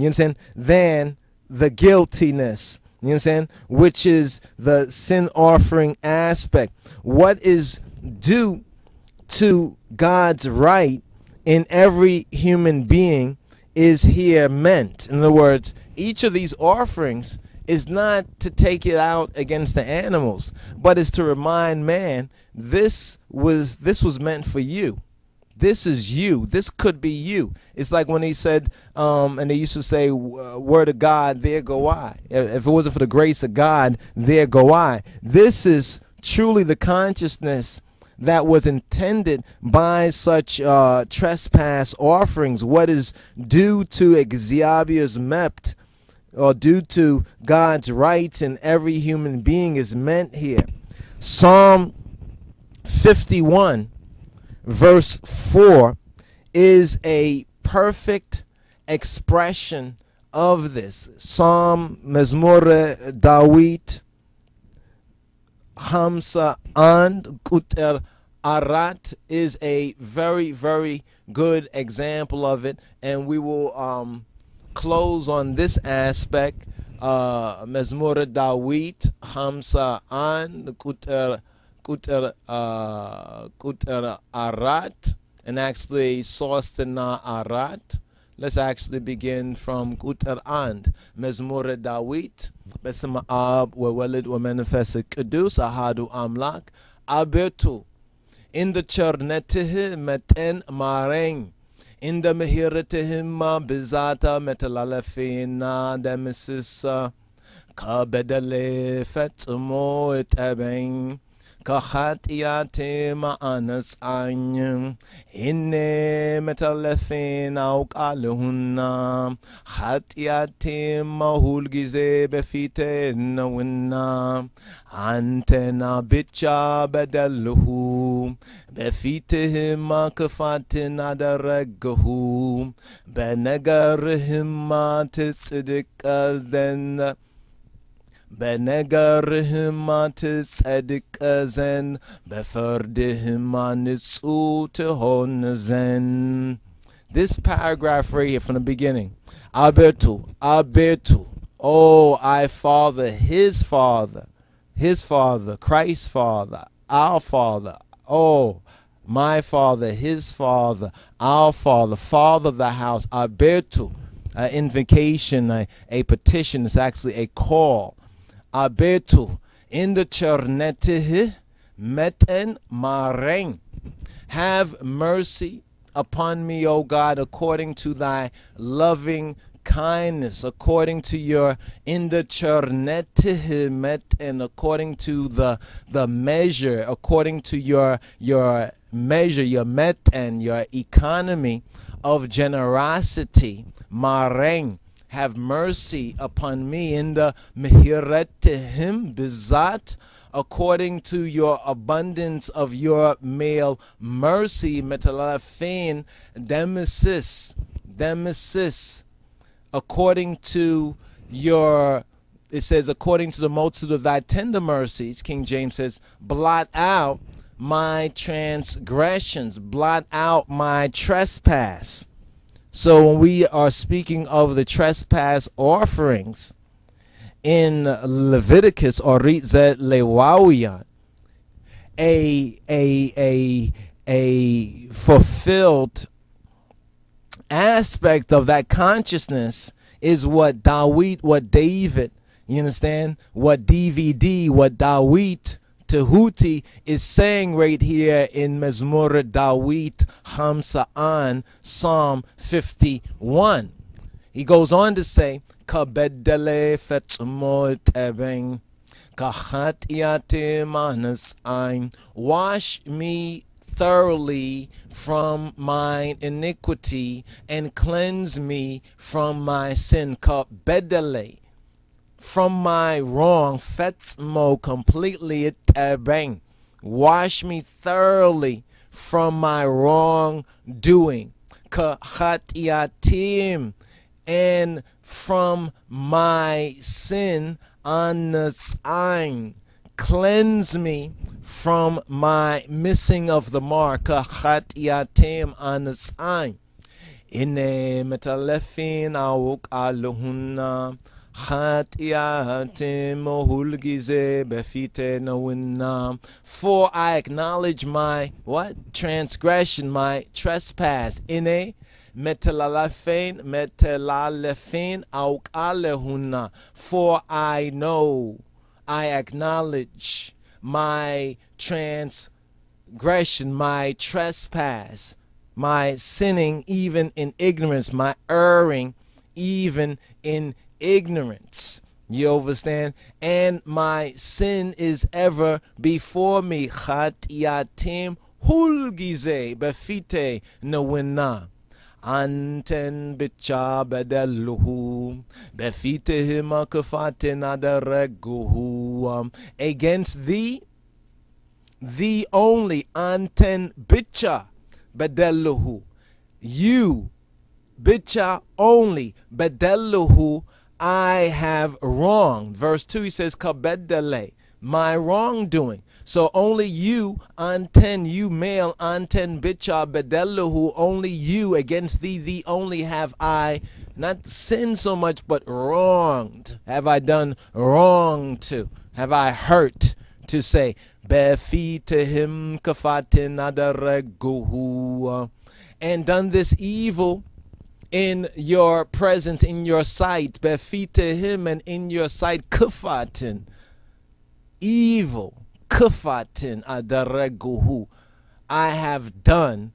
You understand? Than the guiltiness. You understand? Which is the sin offering aspect. What is due to God's right in every human being is here meant. In other words, each of these offerings is not to take it out against the animals, but is to remind man this was this was meant for you. This is you. This could be you. It's like when he said, um, and they used to say, "Word of God, there go I." If it wasn't for the grace of God, there go I. This is truly the consciousness that was intended by such uh, trespass offerings. What is due to Exeabius Mept, or due to God's rights in every human being, is meant here. Psalm 51, verse 4, is a perfect expression of this. Psalm Mezmore Dawit Hamsa and Kuter Arat is a very, very good example of it. And we will um, close on this aspect. Uh, Mezmur Dawit Hamsa and Kuter, Kuter, uh, Kuter Arat. And actually, Sostena Arat. Let's actually begin from Kuter and Mezmur Dawit. በስመ አብ ወወልድ ወመንፈስ ቅዱስ አሃዱ አምላክ አቤቱ እንደ ቸርነትህ መጠን ማረኝ እንደ ምሕረትህማ ብዛት መተላለፌና ደምስስ ከበደሌ ፈጽሞ እጠበኝ ከኃጢአቴም አነጻኝ። እኔ መተላለፌን አውቃለሁና ኃጢአቴም ሁልጊዜ በፊቴ ነውና። አንተና ብቻ በደልሁ በፊትህማ ክፋትን አደረግሁ። በነገርህማ ትጽድቅ ዘንድ በነገርህማ ትጸድቅ ዘንድ በፍርድህማ ንጹሕ ትሆን ዘንድ This paragraph right here from the beginning. Abetu, Abetu, oh, I father, his father, his father, Christ's father, our father, oh, my father, his father, our father, father of the house, Abetu, an invocation, a, a petition, it's actually a call. Abetu, in the chernetih, meten mareng, have mercy upon me, O God, according to thy loving kindness, according to your in the met and according to the the measure, according to your your measure, your met and your economy of generosity, mareng. Have mercy upon me in the mehiretihim bizat according to your abundance of your male mercy, metalafin, demesis, demesis, according to your, it says, according to the multitude of thy tender mercies, King James says, blot out my transgressions, blot out my trespass. So when we are speaking of the trespass offerings, in Leviticus or Ritzet Lewawian, a a a a fulfilled aspect of that consciousness is what Dawit, what David, you understand, what DVD, what Dawit Tehuti is saying right here in Mezmur Dawit Hamsa'an, Psalm 51. He goes on to say, Kabedele fetmol tebeng, kahat yate manas ein, wash me thoroughly from mine iniquity and cleanse me from my sin. Kabedele from my wrong. Fetmo completely bang. Wash me thoroughly from my wrong wrongdoing. Kahatiatim and from my sin on the sign. Cleanse me from my missing of the mark. Kahatiatim on the sign. Ine metalefin awuk aluhunna. For I acknowledge my what? Transgression, my trespass. Ine metelalafein metelalefein auk alehuna. For I know, I acknowledge my transgression, my trespass, my sinning even in ignorance, my erring even in ignorance. You understand? And my sin is ever before me. Chatiatim hulgize befite nawina. Anten bicha bedeluhu befitehim akafatin adareguhu. Um, against thee, thee only, anten bicha bedeluhu. You, bitcha only, bedeluhu, I have wronged. Verse 2, he says, kabedele, my wrongdoing. So only you, anten, you male, anten, bitcha, bedeluhu, only you, against thee, thee only have I not sinned so much, but wronged. Have I done wrong to? Have I hurt to say, Befitehim kafatin adareguhu, and done this evil in your presence, in your sight, befite him and in your sight, kufatin, evil, kufatin adareguhu. I have done,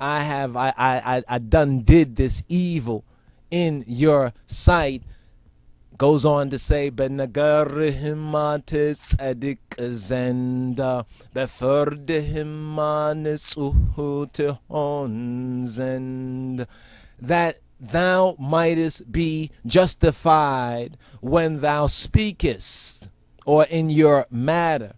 I have, I, I, I done did this evil in your sight. Goes on to say, Benagarihimate edik zenda, beferdihimane suhute honzend that thou mightest be justified when thou speakest or in your matter.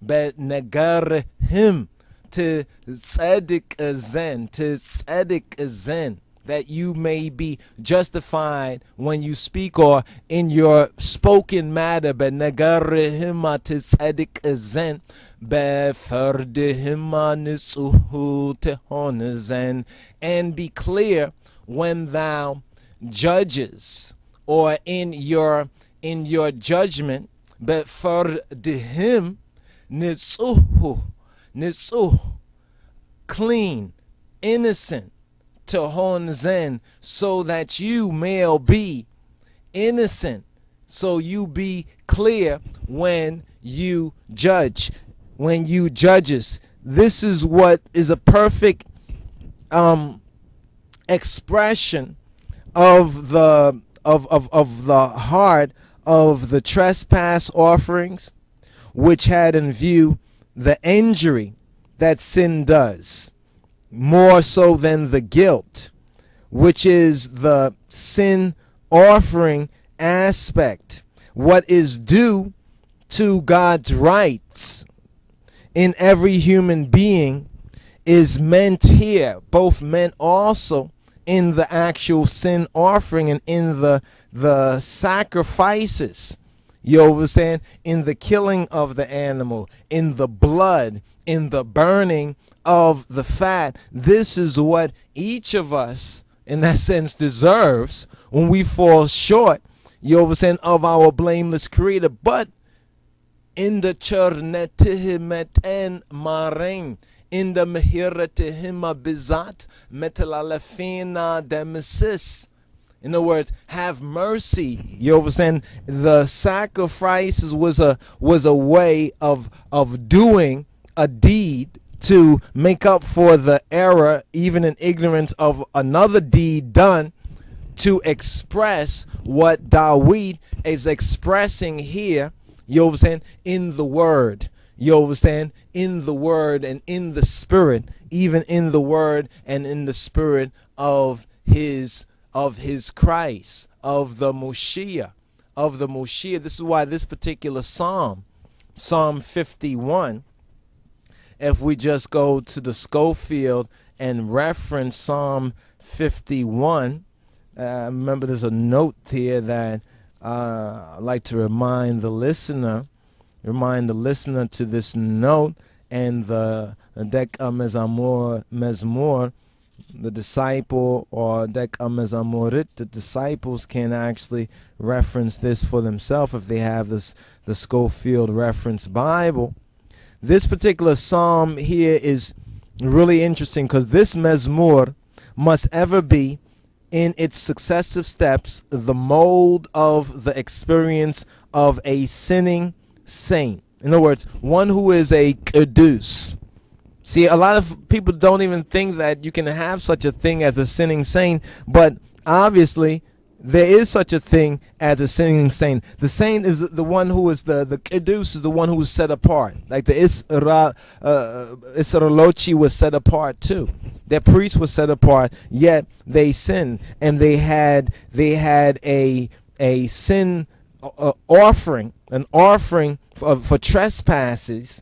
But negar him to tzedek zen, to tzedek zen, that you may be justified when you speak or in your spoken matter. But negare him to tzedek zen, beferdihim nisuhu tehonazen, and be clear when thou judges or in your in your judgment but for him nitsuhu nitsuh clean innocent to honzen so that you may be innocent so you be clear when you judge when you judges. This is what is a perfect um expression of the of, of, of the heart of the trespass offerings which had in view the injury that sin does more so than the guilt, which is the sin offering aspect, what is due to God's rights in every human being is meant here, both meant also in the actual sin offering and in the the sacrifices. You understand? In the killing of the animal, in the blood, in the burning of the fat. This is what each of us, in that sense, deserves when we fall short, you understand, of our blameless creator. But in the chernetihimet en marin, in the mehiratihima bizat metalalefina demesis. In other words, have mercy. You understand? The sacrifices was a was a way of of doing a deed to make up for the error, even in ignorance of another deed done, to express what Dawid is expressing here, you understand, in the word. You understand? In the word and in the spirit, even in the word and in the spirit of his of his Christ, of the Moshiach, of the Moshiach. This is why this particular psalm, Psalm 51, if we just go to the Scofield and reference Psalm 51, uh, remember there's a note here that uh, I'd like to remind the listener, remind the listener to this note and the Dek Mezamor Mezmor the disciple or dekamezamorit, the disciples can actually reference this for themselves if they have this the Scofield Reference Bible. This particular psalm here is really interesting because this mezmur must ever be in its successive steps the mold of the experience of a sinning saint. In other words, one who is a kedus. See, a lot of people don't even think that you can have such a thing as a sinning saint, but obviously there is such a thing as a sinning saint. The saint is the one who is the the kedus is the one who is set apart. Like the Isra uh, Israelochi was set apart too. Their priests were set apart, yet they sinned, and they had they had a a sin uh, offering, an offering for, for trespasses.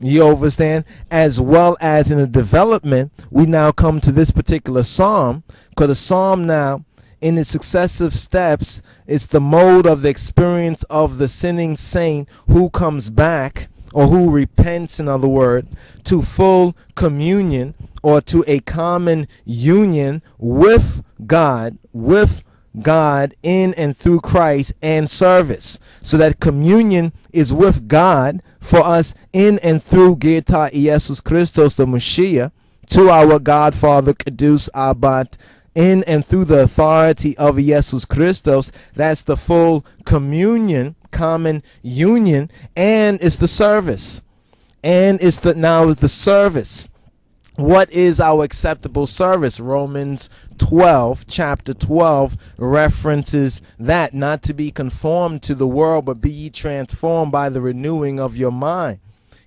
You understand? As well as in the development, we now come to this particular psalm, because the psalm now in its successive steps it's the mode of the experience of the sinning saint who comes back or who repents in other words to full communion or to a common union with god with God in and through Christ and service. So that communion is with God for us in and through Geta Jesus Christos the Messiah to our God Father Kedus Abbat in and through the authority of Jesus Christos. That's the full communion, common union, and it's the service. And it's the now the service. What is our acceptable service? Romans 12, chapter 12, references that not to be conformed to the world, but be ye transformed by the renewing of your mind.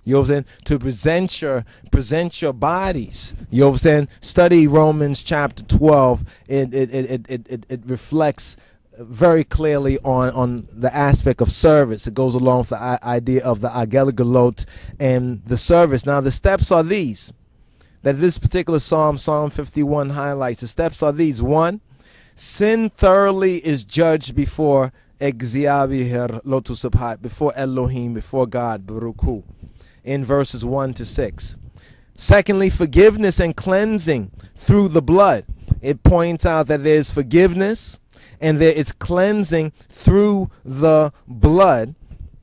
You know what I'm saying? To present your present your bodies. You know what I'm saying? Study Romans chapter 12. It it it it it, it reflects very clearly on on the aspect of service. It goes along with the idea of the agelagalot and the service. Now the steps are these. That this particular psalm, Psalm 51, highlights. The steps are these. One, sin thoroughly is judged before Exiabihir Lotusabhat, before Elohim, before God, in verses 1 to 6. Secondly, forgiveness and cleansing through the blood. It points out that there's forgiveness and there is cleansing through the blood.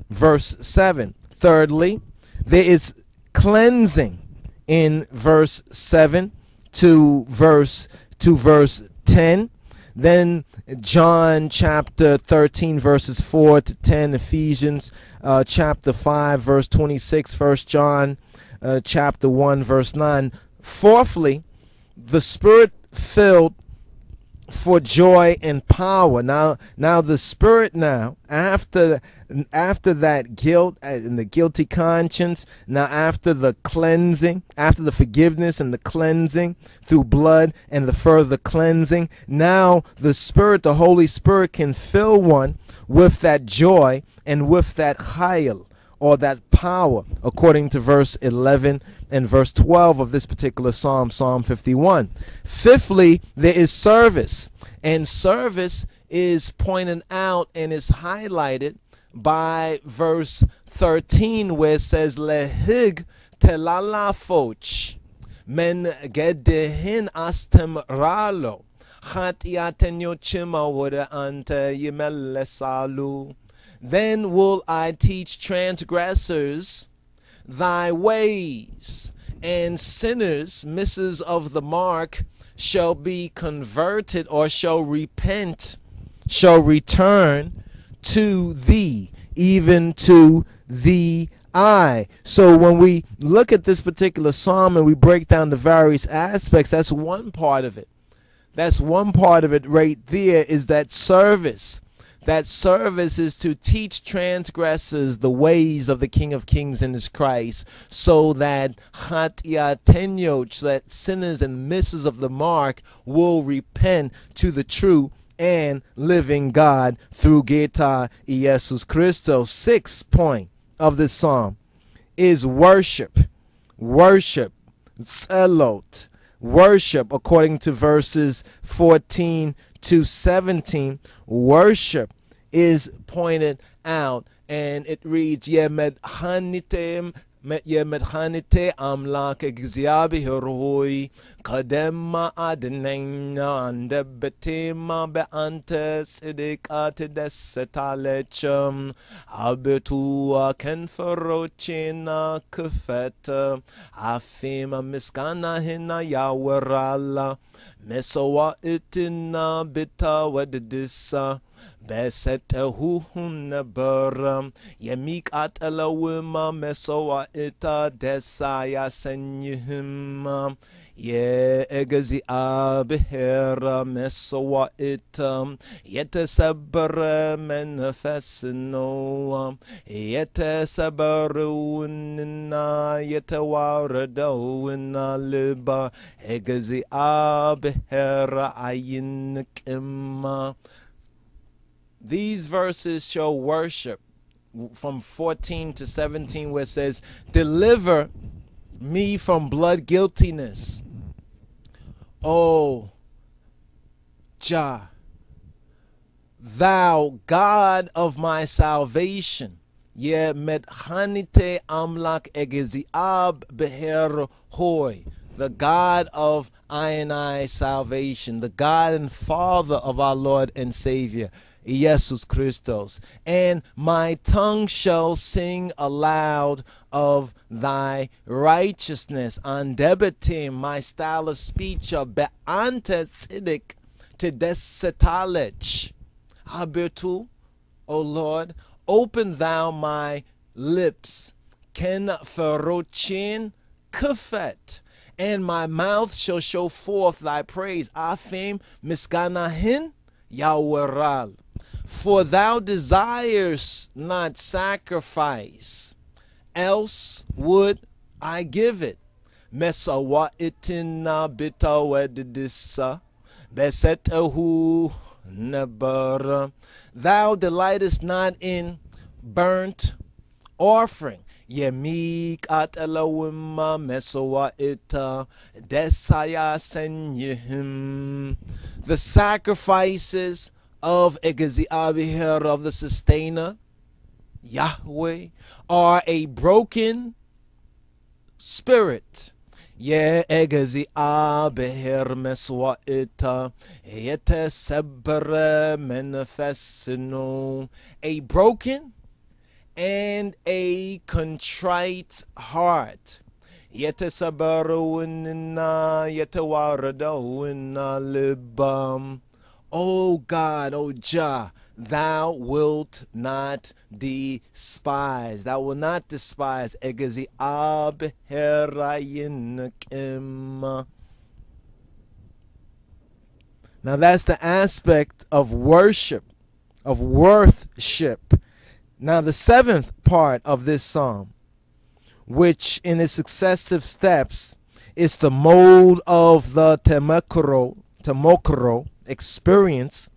Verse 7. Thirdly, there is cleansing in verse 7 to verse to verse 10 then John chapter 13, verses 4 to 10, Ephesians uh, chapter 5, verse 26, First John uh, chapter 1, verse 9. Fourthly, the spirit filled for joy and power. Now, now the spirit now after after that guilt uh, and the guilty conscience, now after the cleansing, after the forgiveness and the cleansing through blood and the further cleansing, now the spirit, the Holy Spirit can fill one with that joy and with that chayil or that power, according to verse 11 and verse 12 of this particular psalm, Psalm 51. Fifthly, there is service, and service is pointed out and is highlighted by verse 13, where it says, Lehig telala foch, men gedehin astem ralo, chatiaten yochima wada ante yimelesalu. Then will I teach transgressors thy ways, and sinners, misses of the mark, shall be converted or shall repent, shall return to thee, even to the eye. So when we look at this particular psalm and we break down the various aspects, that's one part of it. That's one part of it right there is that service that service is to teach transgressors the ways of the King of Kings and his Christ, so that hatiatenyoch, that sinners and misses of the mark will repent to the true and living God through Geta Jesus Christos. Sixth point of this psalm is worship. Worship. Zelot. Worship, according to verses 14 to 17, worship is pointed out. And it reads, Yemedhanitem Yemedhanite Amlak Exyabihrui Kadema Adnena and Betima Beante Sidik Atidesetalechum Abetua Kenferochina Kufeta Afima Miskana Hina Yawerala Mesowa itina bita wadidisa. በሰጠሁህም ነበር። የሚቃጠለውማ መሥዋዕት ደስ አያሰኝህም። የእግዚአብሔር መሥዋዕት የተሰበረ መንፈስ ነው። የተሰበረውንና የተዋረደውን ልብ እግዚአብሔር አይንቅም። These verses show worship from 14 to 17, where it says, Deliver me from blood guiltiness. Oh, Jah, thou God of my salvation. Ye medhanite amlak egeziab beher hoy. The God of I and I salvation, the God and Father of our Lord and Savior. Jesus Christos, and my tongue shall sing aloud of thy righteousness. Andebetim, my style of speech, be'ante tzidik to desetalech. Abertu, O Lord, open thou my lips. Ken ferochin kufet. And my mouth shall show forth thy praise. Afim miskanahin yawaral. For thou desires not sacrifice, else would I give it. Mesawa'itina bitawedidisa, besetahu nebar. Thou delightest not in burnt offering. Yemik at Elohima mesawa'ita desaya senyihim. The sacrifices of Egeziabihir of the sustainer, Yahweh, are a broken spirit. Ye egezi abeher meswaita yete sebere manifestino a broken and a contrite heart. Yete sabaruinna yete waradawinna libam. O God, O Jah, thou wilt not despise. Thou wilt not despise. Egezi ab herayinukim. Now that's the aspect of worship, of worthship. Now the seventh part of this psalm, which in its successive steps is the mode of the temokro, temokro, experience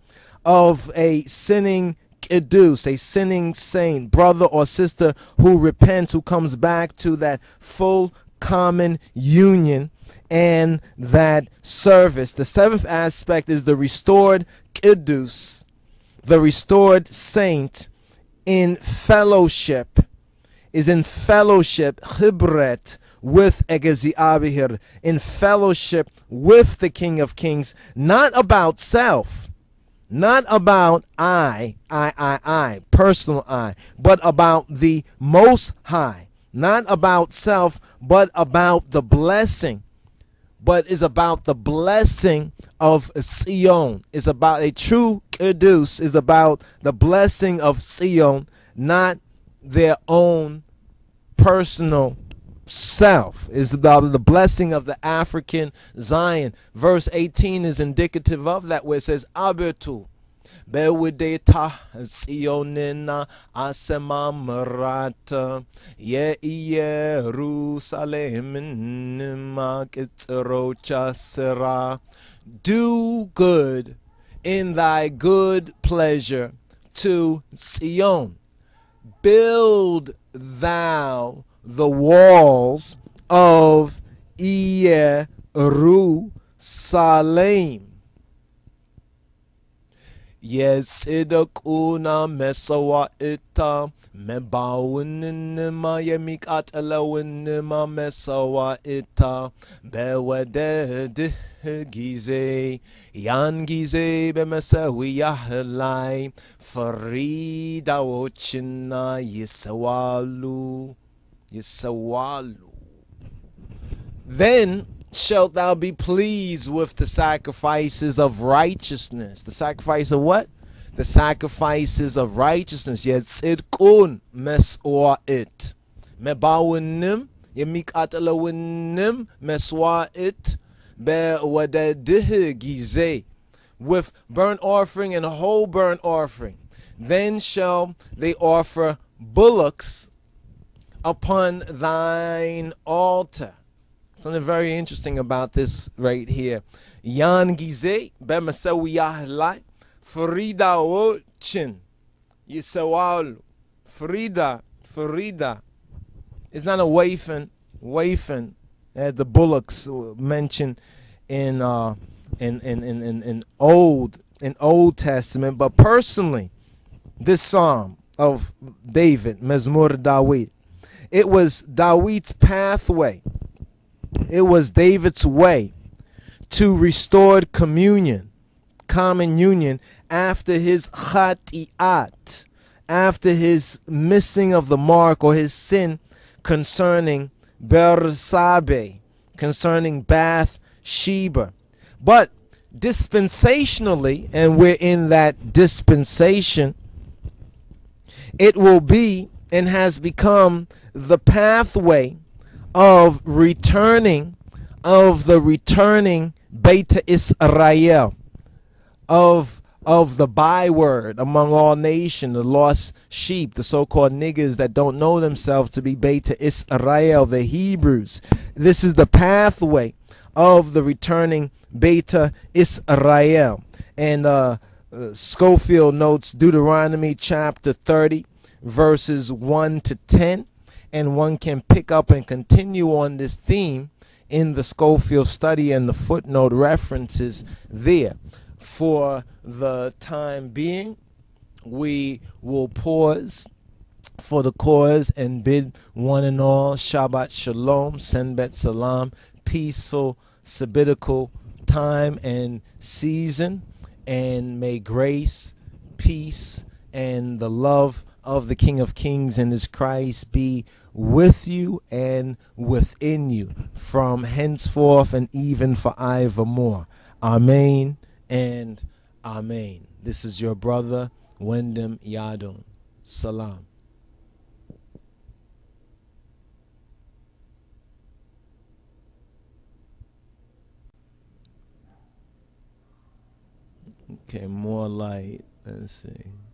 of a sinning kiddush, a sinning saint, brother or sister who repents, who comes back to that full common union and that service. The seventh aspect is the restored kiddush, the restored saint in fellowship, is in fellowship, chibret, with Egeziabihir, in fellowship with the King of Kings, not about self, not about I, I, I, I, personal I, but about the Most High, not about self, but about the blessing, but is about the blessing of Sion, is about a true Kiddush, is about the blessing of Sion, not their own personal self is about the blessing of the African Zion. Verse 18 is indicative of that, where it says, Abetu. Bewideta Sionina Asema Marata Ye Jerusalem Makitsrocha Sera Do good in thy good pleasure to Sion. Build thou the walls of Jerusalem. Yes, it mesawa ita. መባውንንማ የሚቃጠለውንማ መሰዋዕታ በወደድህ ጊዜ ያን ጊዜ በመሰዊያህ ላይ ፍሪዳዎችና ይሰዋሉ ይሰዋሉ then shalt thou be pleased with the sacrifices of righteousness. The sacrifice of what? The sacrifices of righteousness. የጽድቁን መስዋዕት መባውንም የሚቃጠለውንም መስዋዕት በወደድህ ጊዜ with burnt offering and whole burnt offering. Then shall they offer bullocks upon thine altar. Something very interesting about this right here. Yan gize b'masawiyah lai Frida ochin yisawalu. Frida, Frida. It's not a wafin, wafin, as the bullocks mentioned in uh in in, in, in, in old in Old Testament, but personally, this psalm of David, Mezmur Dawid, it was Dawid's pathway. It was David's way to restored communion, common union, after his chati'at, after his missing of the mark or his sin concerning Bersabe, concerning Bath Sheba. But dispensationally, and we're in that dispensation, it will be and has become the pathway of returning of the returning Beta Israel of of the byword among all nations, the lost sheep, the so-called niggers that don't know themselves to be Beta Israel, the Hebrews. This is the pathway of the returning Beta Israel. And uh, uh, Scofield notes Deuteronomy chapter 30, verses 1 to 10 and one can pick up and continue on this theme in the Scofield study and the footnote references there. For the time being, we will pause for the cause and bid one and all Shabbat Shalom, Senbet Salam, peaceful sabbatical time and season, and may grace, peace, and the love of the King of Kings and his Christ be with you and within you from henceforth and even for evermore. Amen and Amen. This is your brother, Wyndham Yadon. Salam. Okay, more light. Let's see.